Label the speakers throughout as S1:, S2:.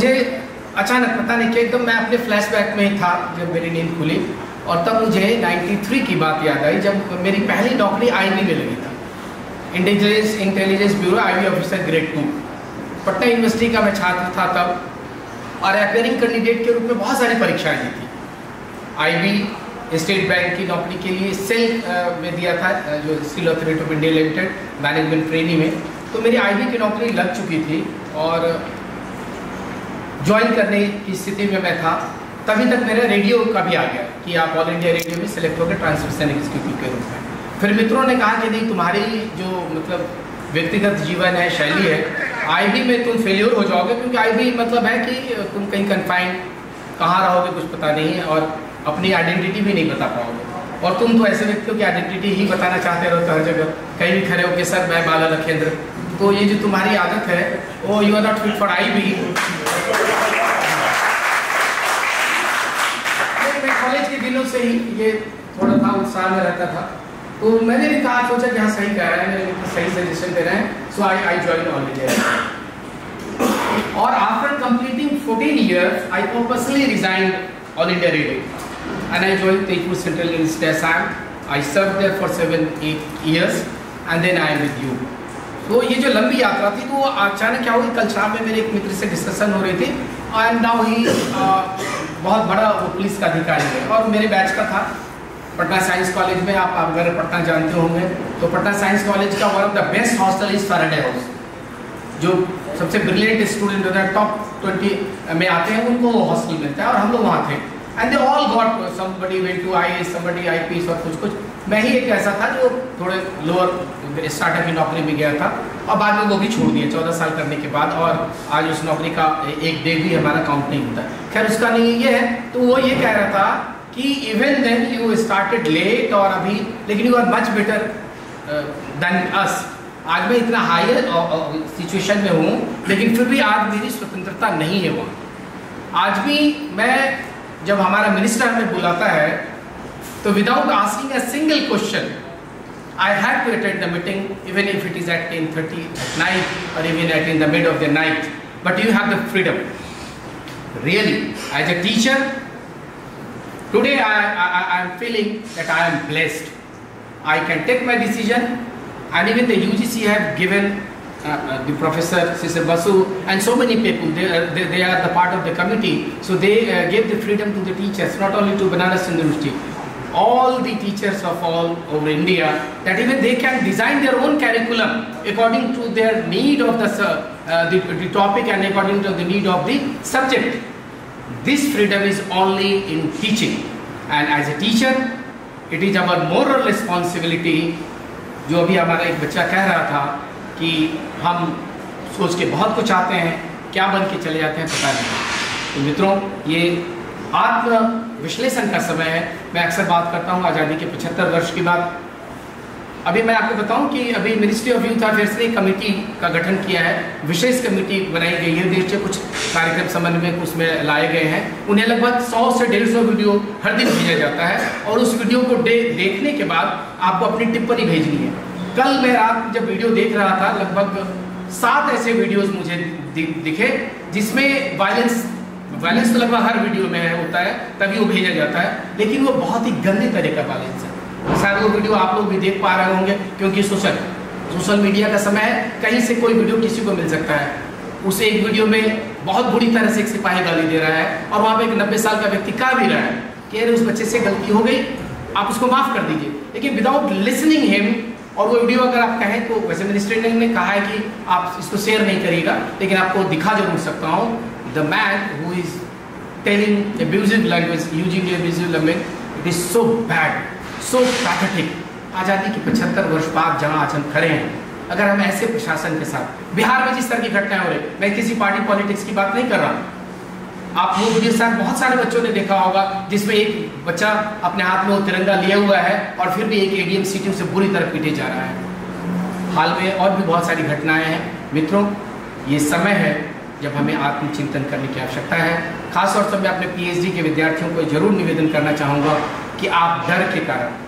S1: मुझे अचानक पता नहीं कि एकदम मैं अपने फ्लैशबैक में ही था जब मेरी नींद खुली और तब मुझे 93 की बात याद आई, जब मेरी पहली नौकरी आईबी में लगी था। Intelligence intelligence bureau IB officer grade two Patna university का मैं छात्र था तब और अपेयरिंग कैंडिडेट के रूप में बहुत सारी परीक्षाएँ दी थी। आईबी स्टेट बैंक की नौकरी के लिए सेल में दिया था जो skill authority of India limited management training में। तो मेरी आईबी की नौकरी लग चुकी थी और ज्वाइन करने की स्थिति में मैं था। तभी तक मेरा रेडियो का भी आ गया कि आप ऑल इंडिया रेडियो में सेलेक्ट हो गए ट्रांसमिशन एग्जीक्यूटिव के रूप में। फिर मित्रों ने कहा कि नहीं, तुम्हारी जो मतलब व्यक्तिगत जीवन है, शैली है आईबी में तुम फेल्योर हो जाओगे क्योंकि आईबी मतलब है कि तुम कहीं कन्फाइंड कहाँ रहोगे कुछ पता नहीं है और अपनी आइडेंटिटी भी नहीं बता पाओगे। और तुम तो ऐसे व्यक्ति हो कि आइडेंटिटी ही बताना चाहते रहो हर जगह। कहीं भी खड़े हो कि सर, मैं बाला लखेंद्र। तो ये जो तुम्हारी आदत है, वो you are not fit for I B college के दिनों से ही ये थोड़ा था उत्साह में रहता था तो मैंने भी कहा सोचा कि हाँ सही कह रहा है मेरे सही सजेशन दे रहे हैं so I I join all India और after completing 14 years I purposely resigned All India Radio and I joined Tejpur Central University Assam. I served there for seven eight years and then I am with you. तो ये जो लंबी यात्रा थी तो अचानक क्या हुई? कल शाम में मेरे एक मित्र से डिस्कशन हो रही थी। एंड नाउ ही बहुत बड़ा वो पुलिस का अधिकारी है और मेरे बैच का था। पटना साइंस कॉलेज में, आप अगर पटना जानते होंगे। तो पटना साइंस कॉलेज का one of the best hostel is Faraday house जो सबसे ब्रिलियंट स्टूडेंट होता है टॉप ट्वेंटी में आते हैं, उनको वो हॉस्टल मिलता है और हम लोग वहाँ थे। And they all got somebody went to I somebody I P और कुछ कुछ। मैं ही एक ऐसा था जो थोड़े लोअर स्टार्टअप की नौकरी में गया था। और बाद में वो भी छोड़ दिया, चौदह साल करने के बाद। और आज उस नौकरी का एक डे भी हमारा काउंट नहीं होता। खैर, उसका नहीं, ये है तो वो ये कह रहा था कि even then you started late और अभी, लेकिन you are much better than us आज मैं इतना हायर सिचुएशन में हूँ, लेकिन फिर भी आज मेरी स्वतंत्रता नहीं है वहाँ। आज भी मैं, जब हमारा मिनिस्टर हमें बुलाता है So without asking a single question, I had to attend the meeting even if it is at 10.30 at night or even at in the mid of the night. But you have the freedom. Really, as a teacher, today I, I, am feeling that I am blessed. I can take my decision and even the UGC have given uh, uh, the professor Sisir Basu and so many people they, they, they, are the part of the committee so they uh, gave the freedom to the teachers not only to Banaras University all the teachers of all over India that even they can design their own curriculum according to their need of the, uh, the, the topic and according to the need of the subject. This freedom is only in teaching and as a teacher it is our moral responsibility जो अभी हमारा एक बच्चा कह रहा था कि हम सोच के बहुत कुछ आते हैं क्या बन के चले जाते हैं पता नहीं तो मित्रों ये आत्म विश्लेषण का समय है। मैं अक्सर बात करता हूँ आज़ादी के 75 वर्ष की बात अभी मैं आपको बताऊँ कि अभी मिनिस्ट्री ऑफ़ यूथ अफेयर्स ने कमेटी का गठन किया है। विशेष कमेटी बनाई गई है। देश के कुछ कार्यक्रम संबंध में उसमें लाए गए हैं। उन्हें लगभग 100 से 150 वीडियो हर दिन भेजा जाता है और उस वीडियो को दे, देखने के बाद आपको अपनी टिप्पणी भेजनी है। कल मैं रात जब वीडियो देख रहा था लगभग सात ऐसे वीडियोज़ मुझे दिखे जिसमें वायलेंस वायलेंस तो लगभग हर वीडियो में होता है, तभी वो भेजा जाता है। लेकिन वो बहुत ही गंदे तरह का वायलेंस है। शायद वो वीडियो आप लोग भी देख पा रहे होंगे, क्योंकि सोशल सोशल मीडिया का समय है, कहीं से कोई वीडियो किसी को मिल सकता है। उसे एक वीडियो में बहुत बुरी तरह से एक सिपाही गाली दे रहा है, और वहाँ पे एक नब्बे साल का व्यक्ति कह भी रहा है कि, अरे, उस बच्चे से गलती हो गई, आप उसको माफ़ कर दीजिए। लेकिन विदाउट लिसनिंग हिम और वो वीडियो अगर आप कहें तो वैसे मिनिस्टर ने कहा है कि आप इसको शेयर नहीं करिएगा, लेकिन आपको दिखा ज़रूर सकता हूँ। The man who is telling abusive language using abusive language it is so bad so pathetic आज़ादी के 75 वर्ष बाद जहाँ आज हम खड़े हैं, अगर हम ऐसे प्रशासन के साथ, बिहार में जिस तरह की घटनाएँ हो रही, मैं किसी पार्टी पॉलिटिक्स की बात नहीं कर रहा। आप वो वीडियो शायद बहुत सारे बच्चों ने देखा होगा, जिसमें एक बच्चा अपने हाथ में वो तिरंगा लिया हुआ है और फिर भी एक एडीएम सीटी से बुरी तरह पीटे जा रहा है। हाल में और भी बहुत सारी घटनाएँ हैं। मित्रों, ये समय है जब हमें आत्मचिंतन करने की आवश्यकता है। खासतौर से मैं अपने पीएचडी के विद्यार्थियों को ज़रूर निवेदन करना चाहूँगा कि आप डर के कारण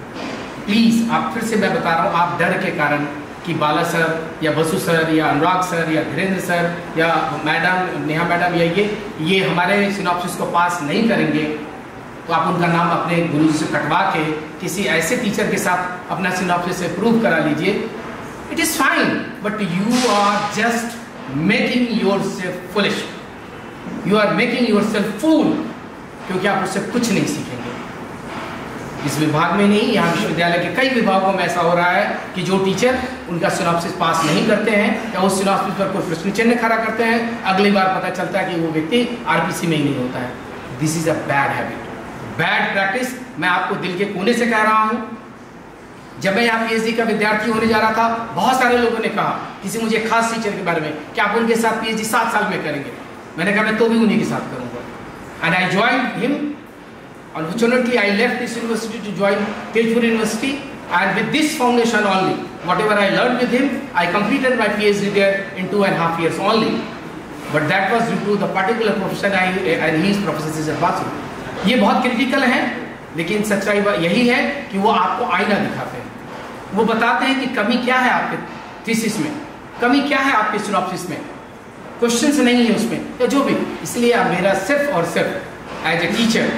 S1: प्लीज़ आप फिर से मैं बता रहा हूँ, आप डर के कारण कि बाला सर या बसु सर या अनुराग सर या धीरेन्द्र सर या मैडम, नेहा मैडम या ये ये हमारे सिनॉप्सिस को पास नहीं करेंगे तो आप उनका नाम अपने गुरु से कटवा के किसी ऐसे टीचर के साथ अपना सिनॉप्सिस प्रूव करा लीजिए। It is fine but you are just making yourself foolish you are making yourself fool क्योंकि आप उससे कुछ नहीं सीखेंगे। इस विभाग में नहीं, यहाँ विश्वविद्यालय के कई विभागों में ऐसा हो रहा है कि जो टीचर उनका सिनॉप्सिस पास नहीं करते हैं या उस सिनॉप्सिस पर कोई प्रश्न चिन्ह खड़ा करते हैं, अगली बार पता चलता है कि वो व्यक्ति आरपीसी में ही नहीं होता है। This is a bad habit bad practice मैं आपको दिल के कोने से कह रहा हूँ। जब मैं यहाँ पी का विद्यार्थी होने जा रहा था, बहुत सारे लोगों ने कहा, किसी मुझे खास टीचर के बारे में, कि आप उनके साथ पी एच डी सात साल में करेंगे। मैंने कहा, मैं तो भी उन्हीं के साथ करूँगा। And I join him unfortunately I left this university to join Tezpur university and with this foundation only whatever I learn with him I completed my P H D there in two and half years only but that was due to the particular profession I and he ये बहुत critical है, लेकिन सच्चाई यही है कि वो आपको आईना दिखाते हैं। वो बताते हैं कि कमी क्या है आपके थीसिस में? कमी क्या है आपके सिनॉप्सिस में? क्वेश्चंस नहीं है उसमें, या जो भी। इसलिए आप मेरा सिर्फ़ और सिर्फ़ as a teacher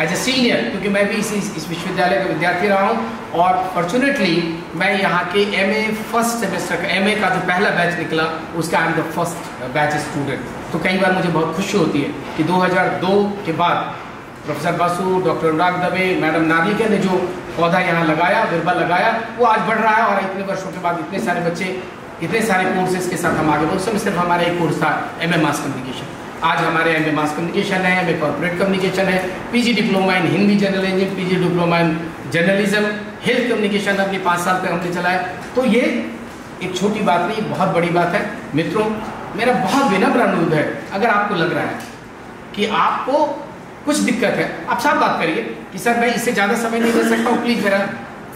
S1: as a senior क्योंकि मैं भी इसी, इस विश्वविद्यालय का विद्यार्थी रहा हूँ, और फॉर्चुनेटली मैं यहाँ के एम ए फ़र्स्ट सेमेस्टर का एम ए का जो पहला बैच निकला, उसका I am the first batch student तो कई बार मुझे बहुत खुशी होती है कि 2002 के बाद professor Basu doctor Anurag Dave madam Nadike ने जो पौधा यहाँ लगाया बिरबा लगाया, वो आज बढ़ रहा है और इतने वर्षों के बाद इतने सारे बच्चे, इतने सारे कोर्सेज के साथ हम आगे उस समय सिर्फ़ हमारा एक कोर्स था एम ए मास कम्युनिकेशन आज हमारे एम मास कम्युनिकेशन है एम कॉर्पोरेट कम्युनिकेशन है PG diploma in Hindi journalism PG diploma in journalism health communication अपनी पाँच साल तक हमने चलाया। तो ये एक छोटी बात नहीं, बहुत बड़ी बात है। मित्रों, मेरा बहुत विनम्र अनुरोध है, अगर आपको लग रहा है कि आपको कुछ दिक्कत है, आप साफ़ बात करिए। कि सर मैं इससे ज़्यादा समय नहीं दे सकता हूँ प्लीज़ मेरा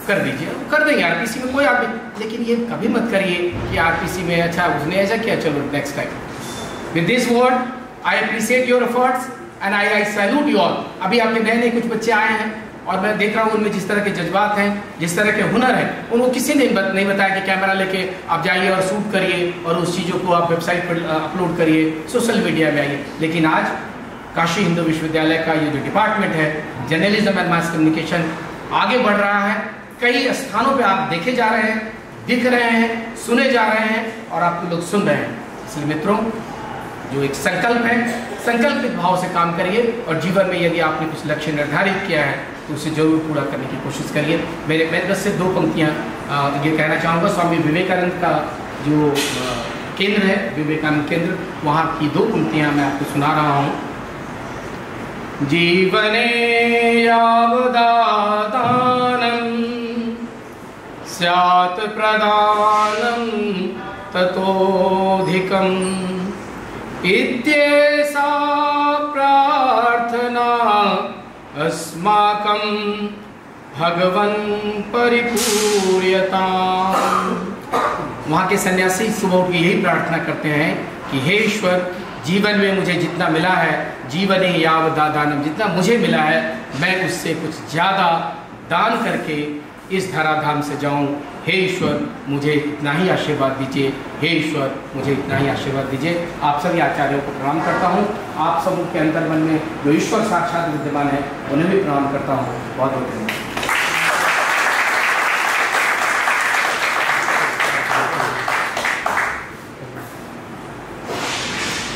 S1: कर दीजिए। कर देंगे आरपीसी में कोई आप लेकिन ये कभी मत करिए कि आरपीसी में अच्छा उसने ऐसा किया चलो next time with this word I appreciate your efforts and I I salute you all अभी आपके नए नए कुछ बच्चे आए हैं और मैं देख रहा हूँ उनमें जिस तरह के जज्बात हैं जिस तरह के हुनर हैं उनको किसी ने बत, नहीं बताया कि कैमरा लेके आप जाइए और शूट करिए और उस चीज़ों को आप वेबसाइट पर अपलोड करिए सोशल मीडिया में आइए। लेकिन आज काशी हिंदू विश्वविद्यालय का ये जो डिपार्टमेंट है जर्नलिज्म एंड मास कम्युनिकेशन आगे बढ़ रहा है। कई स्थानों पे आप देखे जा रहे हैं, दिख रहे हैं, सुने जा रहे हैं और आप लोग सुन रहे हैं। इसलिए मित्रों, जो एक संकल्प है, संकल्पित भाव से काम करिए और जीवन में यदि आपने कुछ लक्ष्य निर्धारित किया है तो उसे ज़रूर पूरा करने की कोशिश करिए। मेरे मैं बस से दो पंक्तियाँ ये कहना चाहूँगा। स्वामी विवेकानंद का जो केंद्र है, विवेकानंद केंद्र, वहाँ की दो पंक्तियाँ मैं आपको सुना रहा हूँ। जीवने यावदादानं स्यात् प्रदानं प्रार्थना अस्माकं भगवन् परिपूर्यता वहाँ के सन्यासी सुबह के यही प्रार्थना करते हैं कि हे ईश्वर जीवन में मुझे जितना मिला है, जीवन याव दानम जितना मुझे मिला है, मैं उससे कुछ ज़्यादा दान करके इस धराधाम से जाऊँ। हे ईश्वर, मुझे इतना ही आशीर्वाद दीजिए। हे ईश्वर, मुझे इतना ही आशीर्वाद दीजिए। आप सभी आचार्यों को प्रणाम करता हूँ। आप सब के अंतर मन में जो ईश्वर साक्षात विद्यमान है, उन्हें भी प्रणाम करता हूँ। बहुत बहुत धन्यवाद।